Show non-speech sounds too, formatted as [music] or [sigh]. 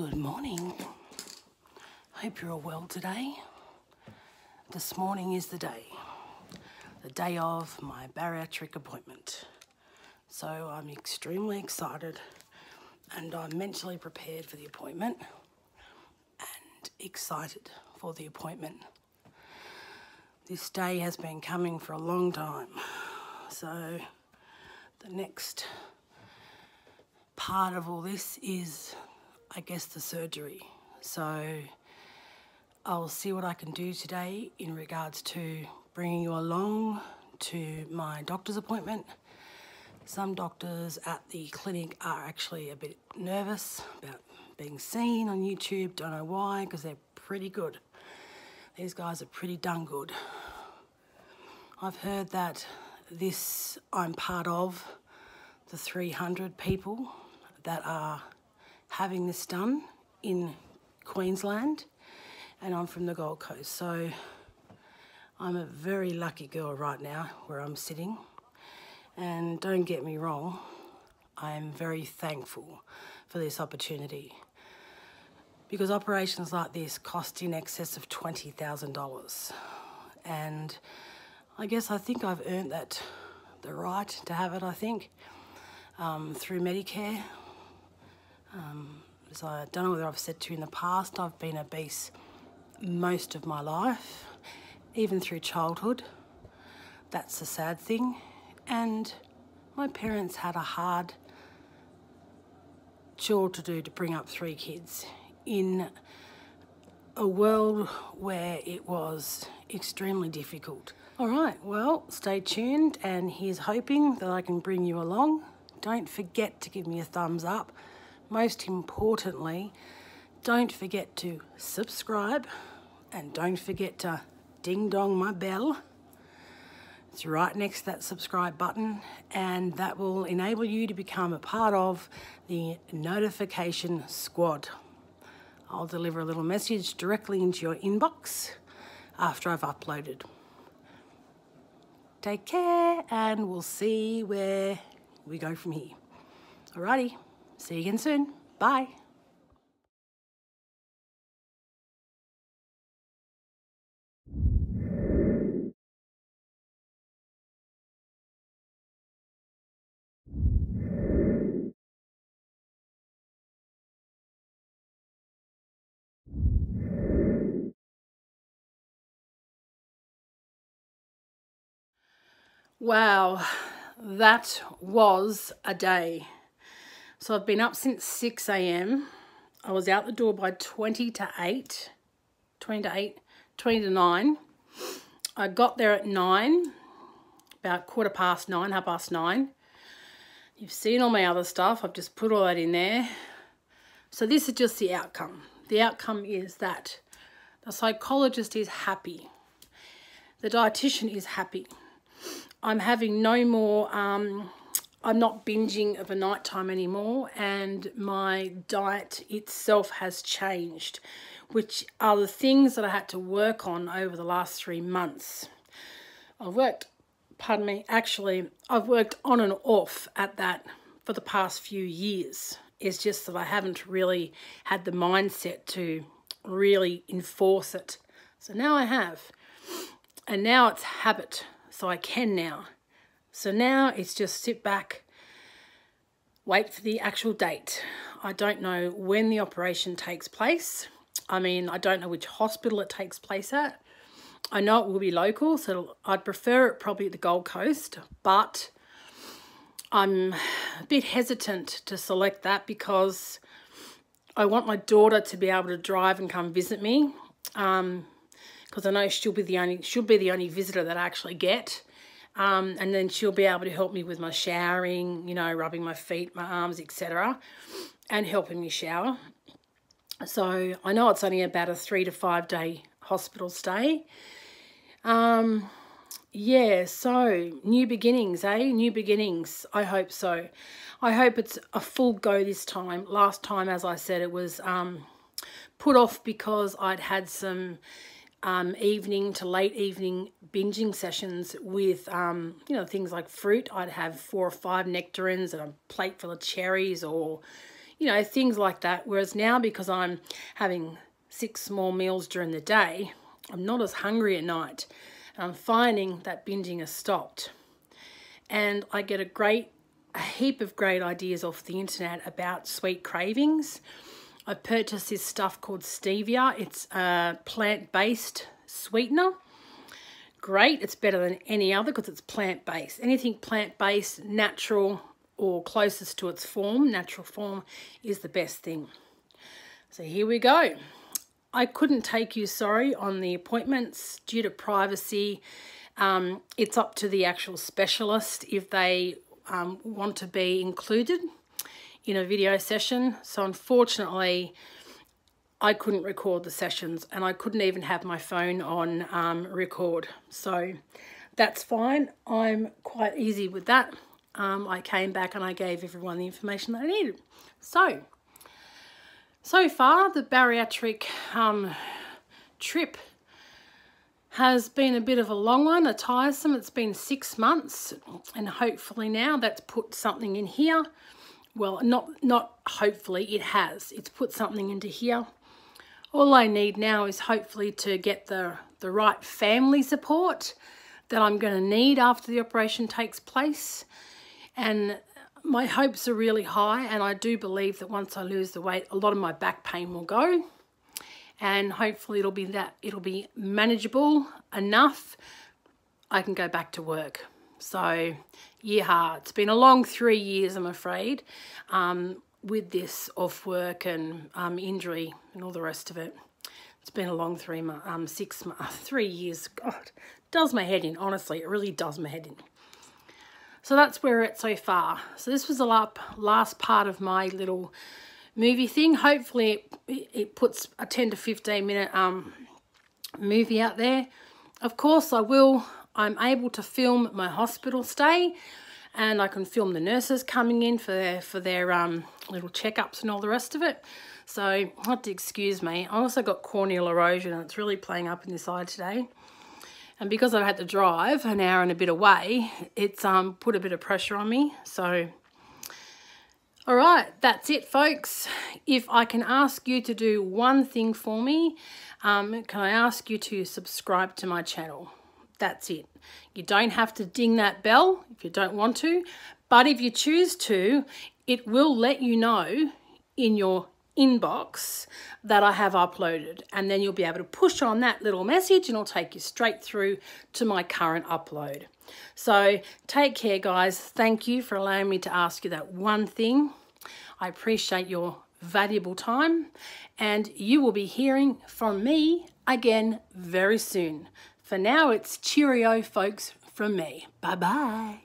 Good morning. Hope you're all well today. This morning is the day, the day of my bariatric appointment. So I'm extremely excited and I'm mentally prepared for the appointment and excited for the appointment. This day has been coming for a long time. So the next part of all this is, I guess, the surgery. So I'll see what I can do today in regards to bringing you along to my doctor's appointment. Some doctors at the clinic are actually a bit nervous about being seen on YouTube. Don't know why, because they're pretty good. These guys are pretty done good. I've heard that this, I'm part of the 300 people that are having this done in Queensland and I'm from the Gold Coast. So I'm a very lucky girl right now where I'm sitting. And don't get me wrong, I am very thankful for this opportunity because operations like this cost in excess of $20,000. And I guess I think I've earned that, the right to have it, I think, um, through Medicare. Um, as I don't know whether I've said to you in the past, I've been obese most of my life, even through childhood. That's a sad thing. And my parents had a hard chore to do to bring up three kids in a world where it was extremely difficult. All right, well, stay tuned and here's hoping that I can bring you along. Don't forget to give me a thumbs up. Most importantly, don't forget to subscribe and don't forget to ding dong my bell. It's right next to that subscribe button and that will enable you to become a part of the notification squad. I'll deliver a little message directly into your inbox after I've uploaded. Take care and we'll see where we go from here. Alrighty, see you again soon. Bye. Wow, that was a day. So I've been up since 6 a.m. I was out the door by 20 to 8, 20 to 8, 20 to 9. I got there at 9, about quarter past 9, half past 9. You've seen all my other stuff. I've just put all that in there. So this is just the outcome. The outcome is that the psychologist is happy. The dietitian is happy. I'm having no more, um, I'm not binging of a night time anymore and my diet itself has changed, which are the things that I had to work on over the last three months. I've worked, pardon me, actually, I've worked on and off at that for the past few years. It's just that I haven't really had the mindset to really enforce it. So now I have. And now it's habit so I can now. So now it's just sit back, wait for the actual date. I don't know when the operation takes place. I mean, I don't know which hospital it takes place at. I know it will be local, so I'd prefer it probably at the Gold Coast, but I'm a bit hesitant to select that because I want my daughter to be able to drive and come visit me. Um, because I know she'll be the only she'll be the only visitor that I actually get. Um, and then she'll be able to help me with my showering, you know, rubbing my feet, my arms, etc., and helping me shower. So I know it's only about a three to five day hospital stay. Um, yeah, so new beginnings, eh? New beginnings. I hope so. I hope it's a full go this time. Last time, as I said, it was um, put off because I'd had some um, evening to late evening binging sessions with, um, you know, things like fruit. I'd have four or five nectarines and a plate full of cherries or, you know, things like that. Whereas now, because I'm having six small meals during the day, I'm not as hungry at night. I'm finding that binging has stopped. And I get a great, a heap of great ideas off the internet about sweet cravings. I purchased this stuff called stevia. It's a plant-based sweetener. Great, it's better than any other because it's plant-based. Anything plant-based, natural, or closest to its form, natural form, is the best thing. So here we go. I couldn't take you, sorry, on the appointments due to privacy. Um, it's up to the actual specialist if they um, want to be included in a video session. So unfortunately, I couldn't record the sessions and I couldn't even have my phone on um, record. So that's fine. I'm quite easy with that um, I came back and I gave everyone the information they needed. So, so far the bariatric um, trip has been a bit of a long one, a tiresome. It's been six months and hopefully now that's put something in here. Well, not, not hopefully, it has. It's put something into here. All I need now is hopefully to get the, the right family support that I'm going to need after the operation takes place and my hopes are really high and I do believe that once I lose the weight a lot of my back pain will go and hopefully it'll be that it'll be manageable enough I can go back to work so yeah it's been a long three years I'm afraid um, with this off work and um, injury and all the rest of it it's been a long three months um, six months [laughs] three years God does my head in honestly it really does my head in so that's where it's so far. So this was the last part of my little movie thing. Hopefully it, it puts a 10 to 15 minute um, movie out there. Of course I will, I'm able to film my hospital stay and I can film the nurses coming in for their, for their um, little checkups and all the rest of it. So you have to excuse me. I also got corneal erosion and it's really playing up in this eye today. And because I've had to drive an hour and a bit away, it's um, put a bit of pressure on me. So, all right, that's it, folks. If I can ask you to do one thing for me, um, can I ask you to subscribe to my channel? That's it. You don't have to ding that bell if you don't want to, but if you choose to, it will let you know in your inbox that I have uploaded and then you'll be able to push on that little message and it'll take you straight through to my current upload. So take care guys. Thank you for allowing me to ask you that one thing. I appreciate your valuable time and you will be hearing from me again very soon. For now, it's cheerio folks from me. Bye-bye.